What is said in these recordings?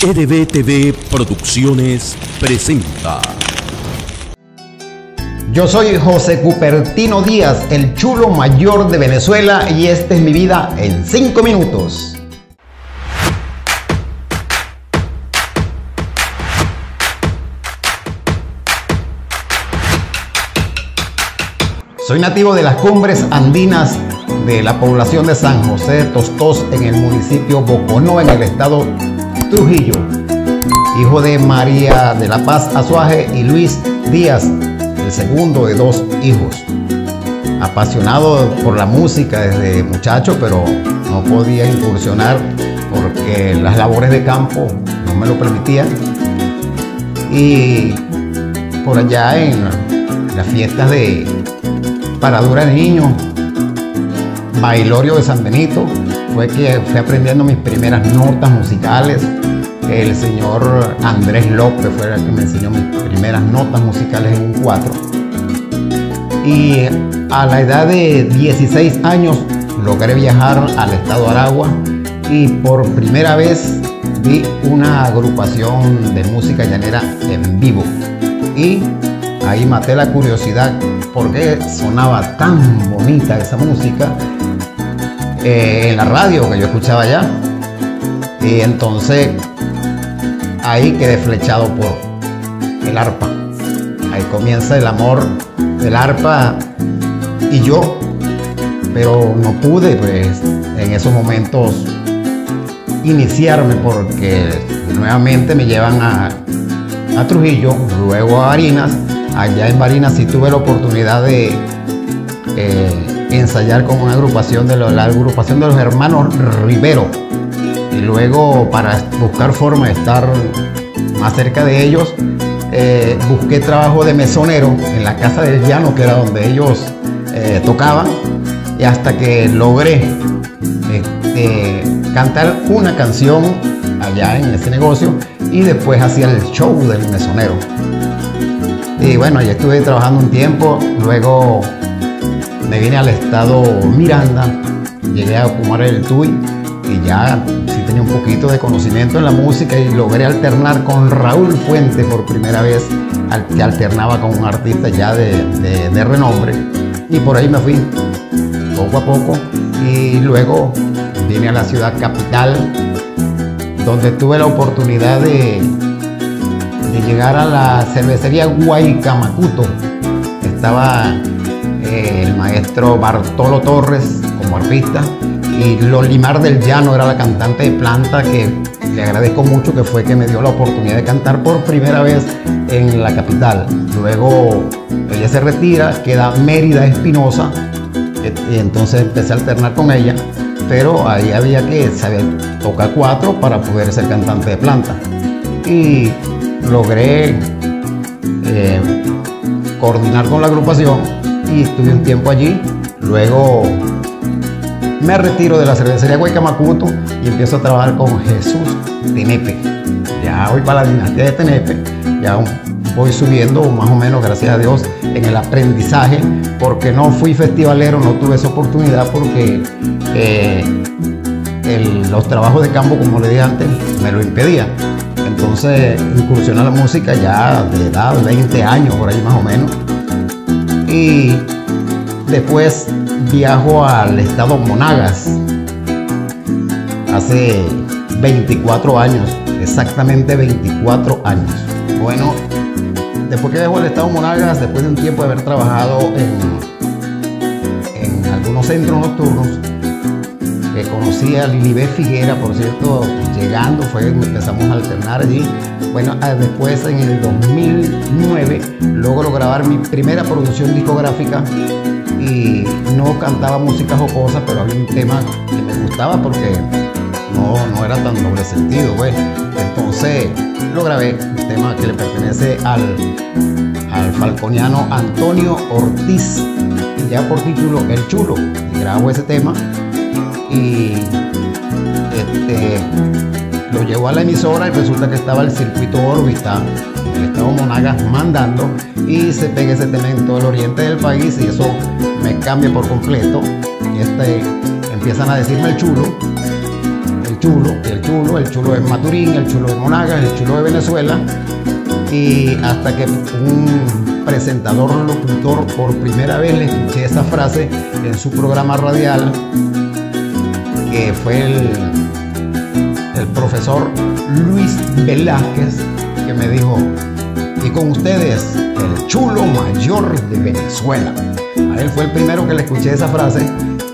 RBTV Producciones presenta. Yo soy José Cupertino Díaz, el chulo mayor de Venezuela y esta es mi vida en 5 minutos. Soy nativo de las cumbres andinas de la población de San José de Tostos en el municipio Boconó en el estado Trujillo. Hijo de María de la Paz Azuaje y Luis Díaz, el segundo de dos hijos. Apasionado por la música desde muchacho, pero no podía incursionar porque las labores de campo no me lo permitían. Y por allá en las fiestas de Paradura de Niños, Bailorio de San Benito, fue que fui aprendiendo mis primeras notas musicales. El señor Andrés López fue el que me enseñó mis primeras notas musicales en un cuatro. Y a la edad de 16 años logré viajar al estado Aragua y por primera vez vi una agrupación de música llanera en vivo. Y ahí maté la curiosidad porque sonaba tan bonita esa música eh, en la radio que yo escuchaba allá. Y entonces ahí quedé flechado por el arpa. Ahí comienza el amor del arpa y yo, pero no pude pues en esos momentos iniciarme porque nuevamente me llevan a, Trujillo, luego a Barinas. Allá en Barinas sí tuve la oportunidad de eh, ensayar con una agrupación de la agrupación de los hermanos Rivero. Y luego para buscar forma de estar más cerca de ellos, eh, busqué trabajo de mesonero en la casa del llano, que era donde ellos eh, tocaban, y hasta que logré este, cantar una canción allá en ese negocio y después hacía el show del mesonero. Y bueno, ya estuve trabajando un tiempo, luego me vine al estado Miranda, llegué a ocupar el TUI y ya sí tenía un poquito de conocimiento en la música y logré alternar con Raúl Fuente por primera vez, que alternaba con un artista ya de, de renombre. Y por ahí me fui, poco a poco, y luego vine a la ciudad capital, donde tuve la oportunidad de, de llegar a la cervecería Guaycamacuto. Estaba eh, el maestro Bartolo Torres como artista y Lolimar del Llano era la cantante de planta que le agradezco mucho que fue que me dio la oportunidad de cantar por primera vez en la capital. Luego ella se retira, queda Mérida Espinosa y entonces empecé a alternar con ella, pero ahí había que saber tocar cuatro para poder ser cantante de planta. Y logré eh, coordinar con la agrupación y estuve un tiempo allí. Luego me retiro de la cervecería Guaycamacuto y empiezo a trabajar con Jesús Tenepe. Ya voy para la dinastía de Tenepe, ya voy subiendo más o menos, gracias a Dios, en el aprendizaje, porque no fui festivalero, no tuve esa oportunidad porque eh, los trabajos de campo, como le dije antes, me lo impedían. Entonces incursioné a la música ya de edad, 20 años por ahí más o menos y después viajo al estado Monagas hace 24 años, exactamente 24 años. Bueno, después que viajo al estado Monagas, después de un tiempo de haber trabajado en, en algunos centros nocturnos, que conocí a Lilibet Figuera, por cierto, llegando, fue empezamos a alternar allí. Bueno, ah, después en el 2009 logro grabar mi primera producción discográfica y no cantaba música jocosa, pero había un tema que me gustaba porque no, no era tan doble sentido, bueno. Entonces lo grabé, un tema que le pertenece al, al falconiano Antonio Ortiz, ya por título El Chulo. Y grabo ese tema y este, lo llevó a la emisora y resulta que estaba el circuito órbita el estado Monagas mandando y se pega ese tema en todo el oriente del país y eso me cambia por completo. Este, empiezan a decirme el chulo, el chulo, el chulo, el chulo de Maturín, el chulo de Monagas, el chulo de Venezuela. Y hasta que un presentador locutor por primera vez le escuché esa frase en su programa radial, que fue el, el profesor Luis Velázquez, que me dijo, y con ustedes, el chulo mayor de Venezuela. A él fue el primero que le escuché esa frase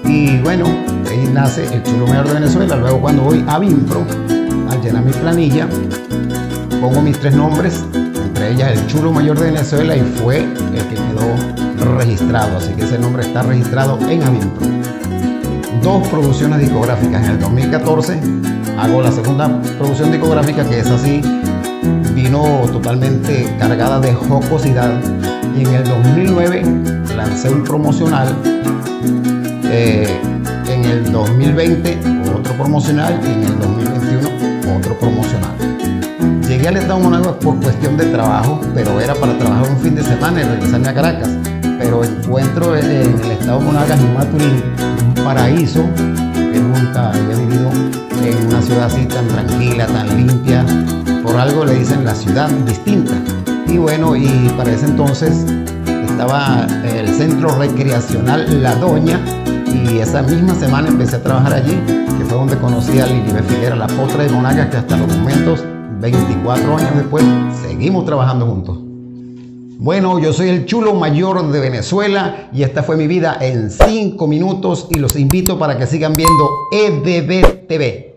y bueno, ahí nace el chulo mayor de Venezuela. Luego cuando voy a Vimpro a llenar mi planilla, pongo mis tres nombres, entre ellas el chulo mayor de Venezuela y fue el que quedó registrado. Así que ese nombre está registrado en Avimpro. Dos producciones discográficas. En el 2014 hago la segunda producción discográfica que es así, vino totalmente cargada de jocosidad. Y en el 2009 lancé un promocional eh, en el 2020 otro promocional y en el 2021 otro promocional. Llegué al Estado Monagas por cuestión de trabajo, pero era para trabajar un fin de semana y regresarme a Caracas. Pero encuentro en el Estado Monagas y Maturín un paraíso que nunca había vivido en una ciudad así tan tranquila, tan limpia. Por algo le dicen la ciudad distinta. Y bueno, y para ese entonces estaba el centro recreacional La Doña, y esa misma semana empecé a trabajar allí, que fue donde conocí a Lili Figuera, la potra de Monagas, que hasta los momentos, 24 años después, seguimos trabajando juntos. Bueno, yo soy el chulo mayor de Venezuela y esta fue mi vida en 5 minutos y los invito para que sigan viendo EDB TV.